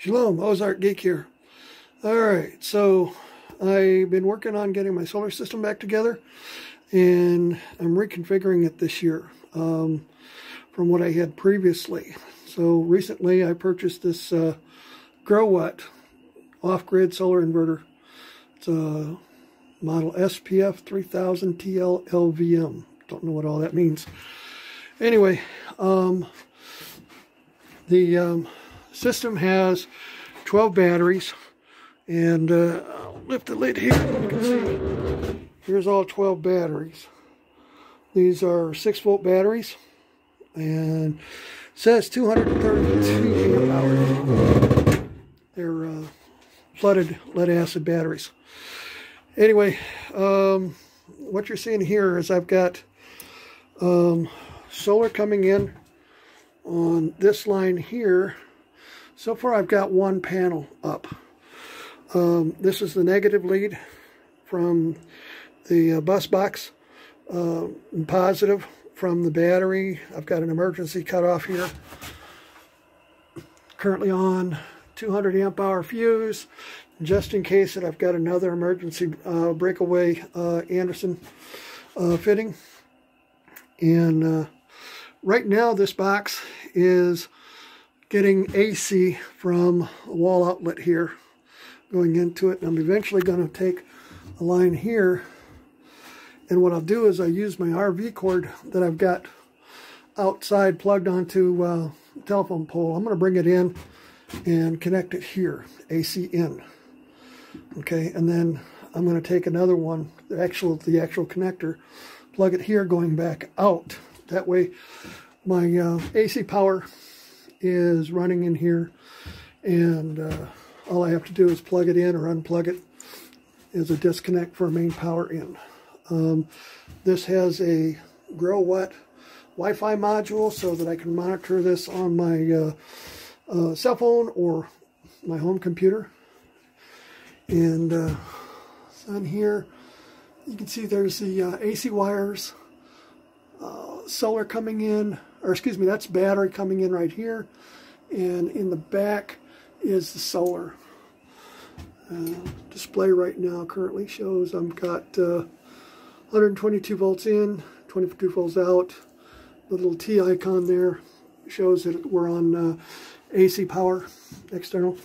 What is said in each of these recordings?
Shalom, Ozark Geek here. Alright, so I've been working on getting my solar system back together and I'm reconfiguring it this year um, from what I had previously. So recently I purchased this uh, Growatt off-grid solar inverter. It's a model SPF 3000 TL LVM. Don't know what all that means. Anyway, um, the um, system has 12 batteries and uh, I'll lift the lid here. You can see here's all 12 batteries. These are 6 volt batteries and says 232 amp hours they're uh, flooded lead acid batteries. Anyway um, what you're seeing here is I've got um, solar coming in on this line here so far I've got one panel up. Um, this is the negative lead from the uh, bus box. Uh, positive from the battery. I've got an emergency cutoff here. Currently on 200 amp hour fuse. Just in case that I've got another emergency uh, breakaway uh, Anderson uh, fitting. And uh, right now this box is getting AC from a wall outlet here going into it. And I'm eventually going to take a line here and what I'll do is I use my RV cord that I've got outside plugged onto uh, a telephone pole. I'm going to bring it in and connect it here, AC in. Okay, and then I'm going to take another one, the actual, the actual connector, plug it here going back out. That way my uh, AC power is running in here and uh, all I have to do is plug it in or unplug it as a disconnect for a main power in. Um, this has a Growatt Wi-Fi module so that I can monitor this on my uh, uh, cell phone or my home computer. And uh, on here, you can see there's the uh, AC wires, uh, solar coming in, or excuse me, that's battery coming in right here. And in the back is the solar. Uh, display right now currently shows I've got uh, 122 volts in, 22 volts out. The little T icon there shows that we're on uh, AC power external.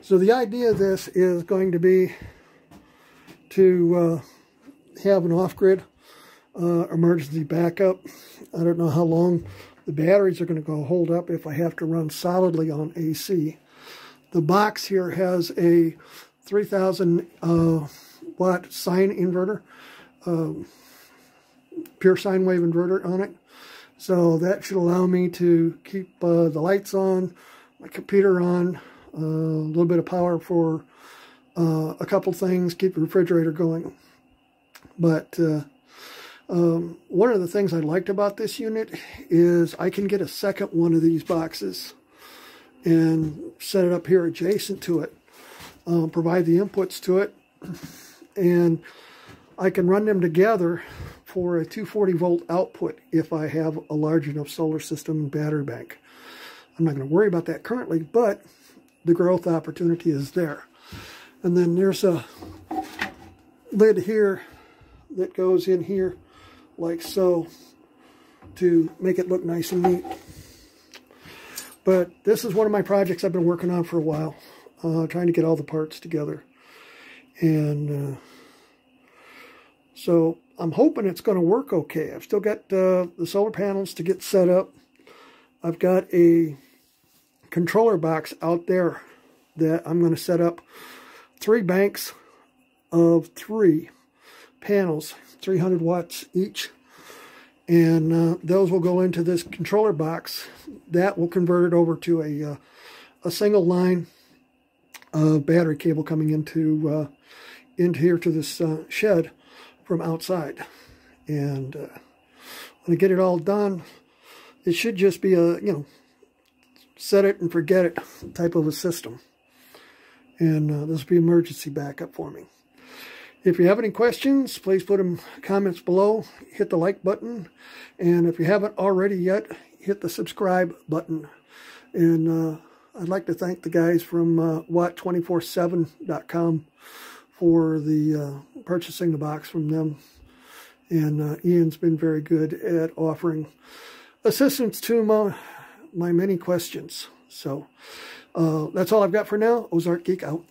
So the idea of this is going to be to uh, have an off-grid uh, emergency backup. I don't know how long the batteries are going to go hold up if I have to run solidly on AC. The box here has a 3000 uh, watt sine inverter, um, pure sine wave inverter on it. So that should allow me to keep uh, the lights on, my computer on, uh, a little bit of power for uh, a couple things, keep the refrigerator going. But uh, um, one of the things I liked about this unit is I can get a second one of these boxes and set it up here adjacent to it, um, provide the inputs to it, and I can run them together for a 240 volt output if I have a large enough solar system and battery bank. I'm not going to worry about that currently, but the growth opportunity is there. And then there's a lid here that goes in here like so to make it look nice and neat. But this is one of my projects I've been working on for a while, uh, trying to get all the parts together. And uh, so I'm hoping it's going to work okay. I've still got uh, the solar panels to get set up. I've got a controller box out there that I'm going to set up three banks of three panels 300 watts each. And uh, those will go into this controller box. That will convert it over to a, uh, a single line uh, battery cable coming into, uh, into here to this uh, shed from outside. And uh, when I get it all done, it should just be a, you know, set it and forget it type of a system. And this will be emergency backup for me. If you have any questions, please put them comments below. Hit the like button. And if you haven't already yet, hit the subscribe button. And uh, I'd like to thank the guys from uh, Watts247.com for the uh, purchasing the box from them. And uh, Ian's been very good at offering assistance to my, my many questions. So uh, that's all I've got for now. Ozark Geek out.